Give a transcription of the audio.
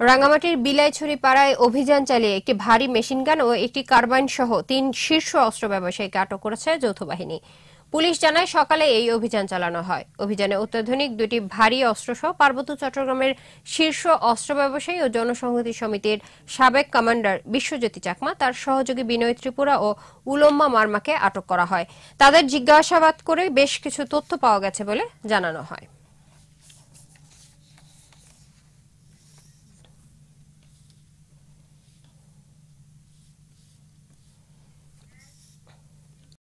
রাঙ্গামাটির বিলাইছড়ি পাড়ায় অভিযান চালিয়ে একটি ভারী মেশিনগান ও একটি কার্বাইন সহ তিন শীর্ষ অস্ত্র ব্যবসায়ীকে আটক করেছে যৌথ বাহিনী। পুলিশ জানায় সকালে এই অভিযান চালানো হয়। অভিযানে অত্যাধুনিক দুটি ভারী অস্ত্রসহ পার্বত্য চট্টগ্রামের শীর্ষ অস্ত্র ব্যবসায়ী ও জনসংহতি সমিতির সাবেক কমান্ডার বিশ্বজ্যোতি চাকমা, তার সহযোগী বিনয় ত্রিপুরা ও উলম্মা মার্মাকে আটক করা হয়। তাদের জিজ্ঞাসাবাদ করে বেশ কিছু তথ্য পাওয়া গেছে বলে জানানো হয়।